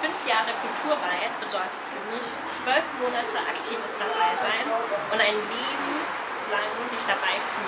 Fünf Jahre kulturweit bedeutet für mich zwölf Monate aktives Dabeisein und ein Leben lang sich dabei fühlen.